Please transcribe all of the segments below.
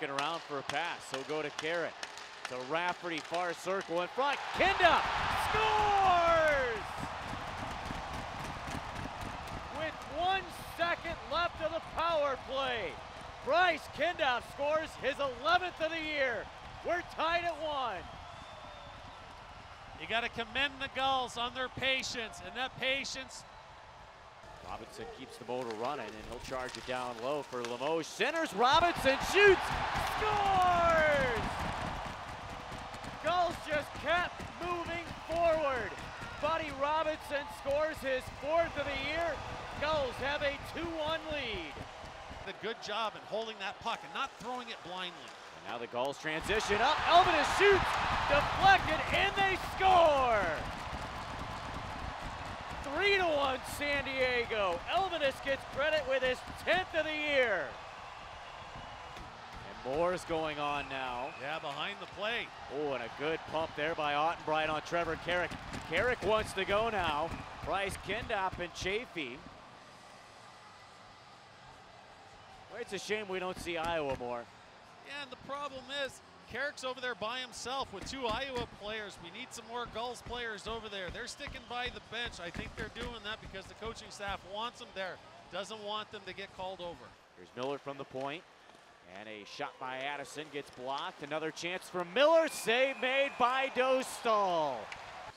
looking around for a pass. So go to Carrick. To Rafferty, far circle in front. Kindopp scores! With one second left of the power play, Bryce Kindopp scores his 11th of the year. We're tied at one. You got to commend the Gulls on their patience, and that patience Robinson keeps the motor running, and he'll charge it down low for Limoges. Centers, Robinson shoots, scores! Gulls just kept moving forward. Buddy Robinson scores his fourth of the year. Gulls have a 2-1 lead. The good job in holding that puck and not throwing it blindly. And now the Gulls transition up. Elvenes shoots, deflected, and they score! Three to one San Elvenes gets credit with his 10th of the year. And more is going on now. Yeah, behind the play. Oh, and a good pump there by Ottenbright on Trevor Carrick. Carrick wants to go now. Bryce Kindopp and Chaffee. Well, it's a shame we don't see Iowa more. Yeah, and the problem is, Carrick's over there by himself with two Iowa players. We need some more Gulls players over there. They're sticking by the bench. I think they're doing that because the coaching staff wants them there, doesn't want them to get called over. Here's Miller from the point, And a shot by Addison gets blocked. Another chance for Miller. Save made by Dostal.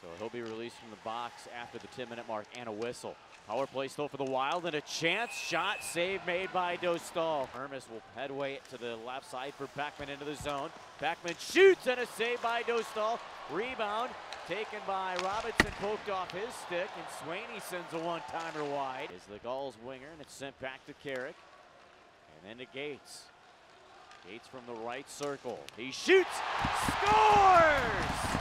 So he'll be released from the box after the 10 minute mark and a whistle. Power play still for the Wild and a chance shot save made by Dostal. Hermes will headway to the left side for Beckman into the zone. Beckman shoots and a save by Dostal. Rebound taken by Robinson, poked off his stick, and Swaney sends a one-timer wide. Is the Gulls winger, and it's sent back to Carrick. And then to Gates. Gates from the right circle. He shoots, scores!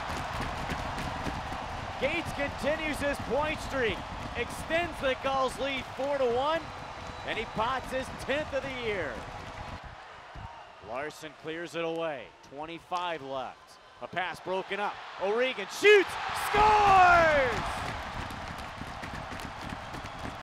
Gates continues his point streak, extends the Gulls lead 4 to 1, and he pots his 10th of the year. Larson clears it away. 25 left. A pass broken up. O'Regan shoots, scores!